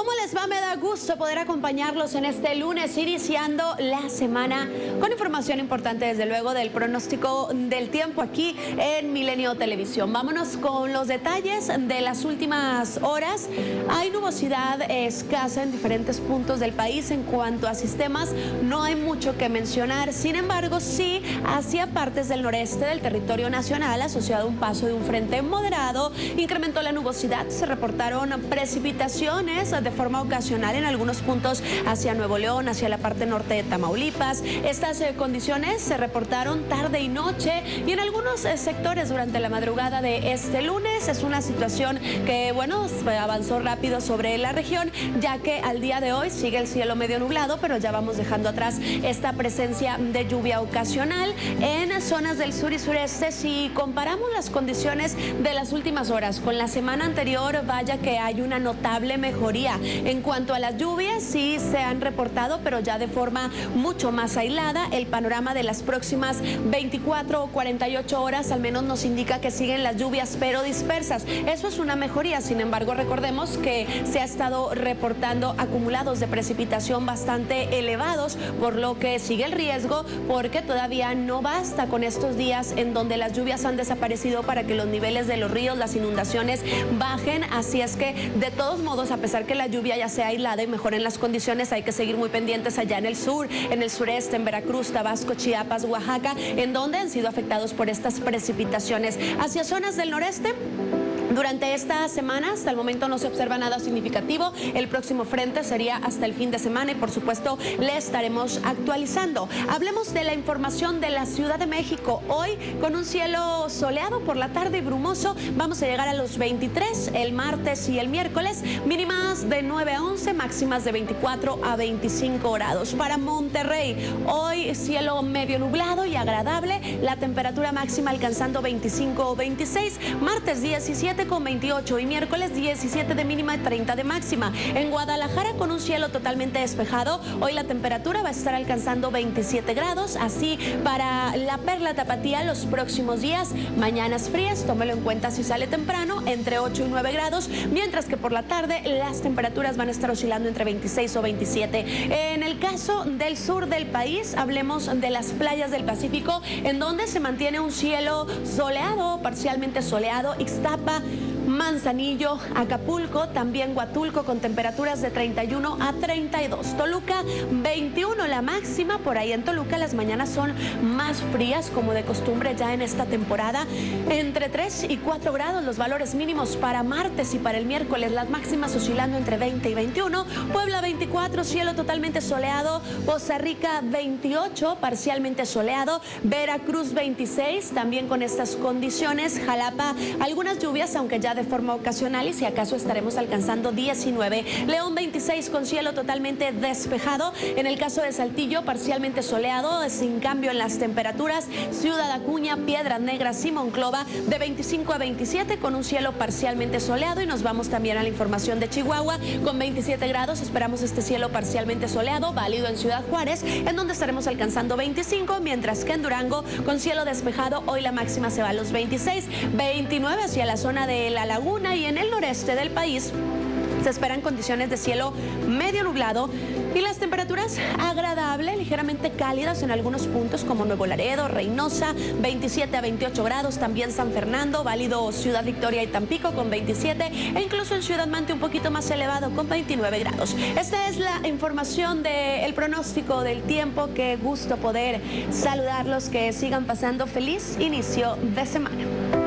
¿Cómo les va? Me da gusto poder acompañarlos en este lunes, iniciando la semana con información importante, desde luego, del pronóstico del tiempo aquí en Milenio Televisión. Vámonos con los detalles de las últimas horas. Hay nubosidad escasa en diferentes puntos del país en cuanto a sistemas. No hay mucho que mencionar. Sin embargo, sí hacia partes del noreste del territorio nacional, asociado a un paso de un frente moderado, incrementó la nubosidad. Se reportaron precipitaciones de forma ocasional en algunos puntos hacia Nuevo León, hacia la parte norte de Tamaulipas. Estas eh, condiciones se reportaron tarde y noche y en algunos eh, sectores durante la madrugada de este lunes. Es una situación que, bueno, avanzó rápido sobre la región, ya que al día de hoy sigue el cielo medio nublado, pero ya vamos dejando atrás esta presencia de lluvia ocasional en zonas del sur y sureste. Si comparamos las condiciones de las últimas horas con la semana anterior, vaya que hay una notable mejoría en cuanto a las lluvias, sí se han reportado, pero ya de forma mucho más aislada. El panorama de las próximas 24 o 48 horas al menos nos indica que siguen las lluvias, pero dispersas. Eso es una mejoría. Sin embargo, recordemos que se ha estado reportando acumulados de precipitación bastante elevados, por lo que sigue el riesgo, porque todavía no basta con estos días en donde las lluvias han desaparecido para que los niveles de los ríos, las inundaciones bajen. Así es que, de todos modos, a pesar que la lluvia ya sea aislada y mejoren las condiciones, hay que seguir muy pendientes allá en el sur, en el sureste, en Veracruz, Tabasco, Chiapas, Oaxaca, en donde han sido afectados por estas precipitaciones. Hacia zonas del noreste, durante esta semana, hasta el momento no se observa nada significativo. El próximo frente sería hasta el fin de semana y por supuesto le estaremos actualizando. Hablemos de la información de la Ciudad de México. Hoy con un cielo soleado por la tarde y brumoso vamos a llegar a los 23 el martes y el miércoles. Mínimas de 9 a 11, máximas de 24 a 25 grados. Para Monterrey, hoy cielo medio nublado y agradable. La temperatura máxima alcanzando 25 o 26. Martes 17 con 28 y miércoles 17 de mínima y 30 de máxima. En Guadalajara con un cielo totalmente despejado, hoy la temperatura va a estar alcanzando 27 grados, así para la Perla Tapatía los próximos días, mañanas frías, tómelo en cuenta si sale temprano, entre 8 y 9 grados, mientras que por la tarde las temperaturas van a estar oscilando entre 26 o 27. En el caso del sur del país, hablemos de las playas del Pacífico, en donde se mantiene un cielo soleado, parcialmente soleado, Ixtapa, Manzanillo, Acapulco, también Huatulco con temperaturas de 31 a 32. Toluca 21 la máxima, por ahí en Toluca las mañanas son más frías como de costumbre ya en esta temporada. Entre 3 y 4 grados los valores mínimos para martes y para el miércoles, las máximas oscilando entre 20 y 21. Puebla 24, cielo totalmente soleado. Poza Rica 28, parcialmente soleado. Veracruz 26, también con estas condiciones. Jalapa, algunas lluvias, aunque ya de forma ocasional y si acaso estaremos alcanzando 19. León 26 con cielo totalmente despejado. En el caso de Saltillo, parcialmente soleado, sin cambio en las temperaturas. Ciudad Acuña, Piedras Negras y Monclova de 25 a 27 con un cielo parcialmente soleado. Y nos vamos también a la información de Chihuahua con 27 grados. Esperamos este cielo parcialmente soleado, válido en Ciudad Juárez, en donde estaremos alcanzando 25, mientras que en Durango con cielo despejado, hoy la máxima se va a los 26, 29 hacia la zona de la laguna y en el noreste del país se esperan condiciones de cielo medio nublado y las temperaturas agradables, ligeramente cálidas en algunos puntos como Nuevo Laredo, Reynosa, 27 a 28 grados, también San Fernando, válido Ciudad Victoria y Tampico con 27 e incluso en Ciudad Mante un poquito más elevado con 29 grados. Esta es la información del pronóstico del tiempo. Qué gusto poder saludarlos, que sigan pasando feliz inicio de semana.